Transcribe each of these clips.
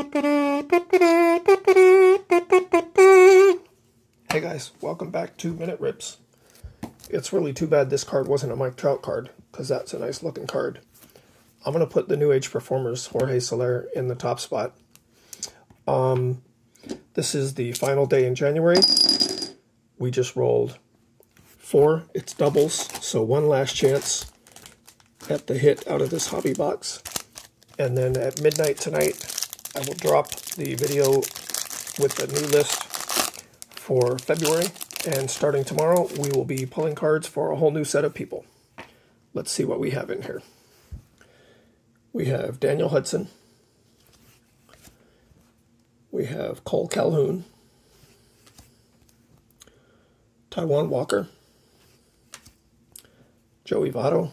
Hey guys, welcome back to Minute Rips. It's really too bad this card wasn't a Mike Trout card, because that's a nice looking card. I'm going to put the New Age Performers, Jorge Soler, in the top spot. Um, this is the final day in January. We just rolled four. It's doubles, so one last chance at the hit out of this hobby box. And then at midnight tonight, I will drop the video with the new list for February. And starting tomorrow, we will be pulling cards for a whole new set of people. Let's see what we have in here. We have Daniel Hudson. We have Cole Calhoun. Taijuan Walker. Joey Votto.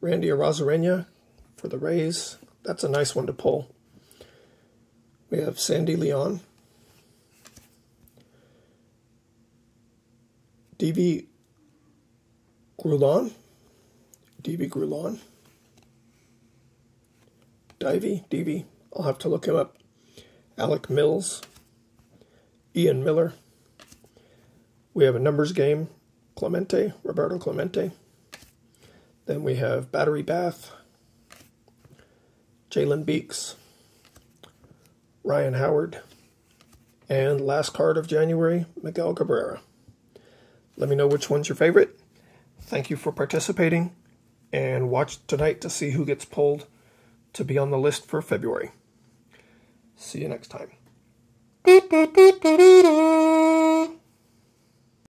Randy Arozarena for the Rays. That's a nice one to pull. We have Sandy Leon. Deivy Grullon. Deivy Grullon. Divey, DV. I'll have to look him up. Alec Mills. Ian Miller. We have a numbers game. Clemente, Roberto Clemente. Then we have Battery Bath. Jalen Beeks. Ryan Howard. And last card of January, Miguel Cabrera. Let me know which one's your favorite. Thank you for participating, and watch tonight to see who gets pulled to be on the list for February. See you next time.